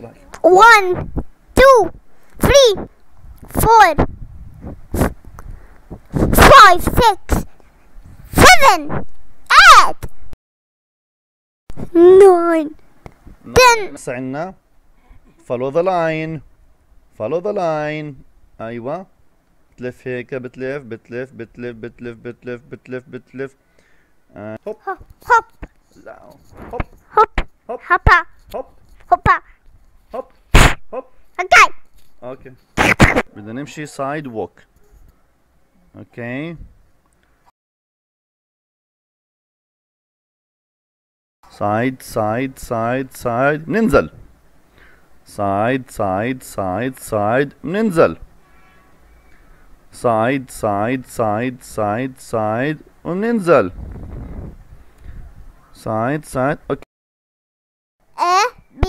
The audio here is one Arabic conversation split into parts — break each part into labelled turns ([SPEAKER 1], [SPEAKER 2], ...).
[SPEAKER 1] One, two, three, four, five, six, seven, eight, nine, ten.
[SPEAKER 2] عندنا follow the line follow the line أيوه بتلف هيك بتلف بتلف بتلف بتلف بتلف بتلف بتلف آه، هوب
[SPEAKER 1] Hop, hop,
[SPEAKER 2] لا هوب
[SPEAKER 1] hop,
[SPEAKER 2] هوب
[SPEAKER 1] hoppa,
[SPEAKER 2] هوب
[SPEAKER 1] hoppa.
[SPEAKER 2] هوب. هوب.
[SPEAKER 1] Okay.
[SPEAKER 2] أوكي. بدنا نمشي سايد ووك أوكي. سايد سايد سايد سايد ننزل. سايد سايد سايد سايد ننزل. سايد سايد سايد سايد سايد وننزل. سايد سايد أوكي.
[SPEAKER 1] A, B,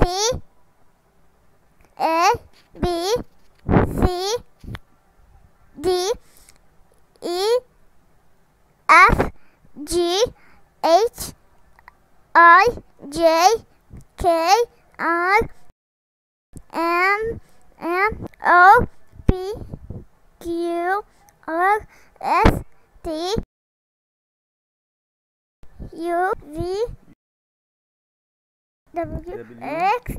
[SPEAKER 1] C, A, B, C, D, E, F, G, H, I, J, K, R, M, M, O, P, Q, R, S, T, U, V, W,
[SPEAKER 2] W.
[SPEAKER 1] X,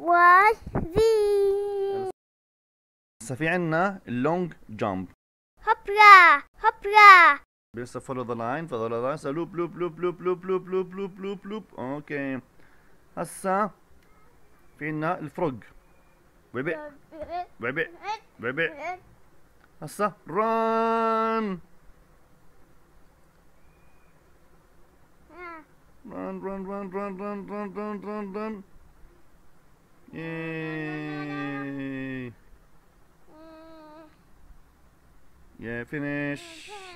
[SPEAKER 1] وذي
[SPEAKER 2] هسه في عندنا ال long jump.
[SPEAKER 1] هوبلا هوبلا
[SPEAKER 2] بس follow the line follow the line loop loop loop loop loop loop loop loop loop loop okay. هسه في عندنا الفروج. بيبي بيبي بيبي هسا ران. run run run run run run run run run Yay. Mm. Yeah, finish. Mm-hmm.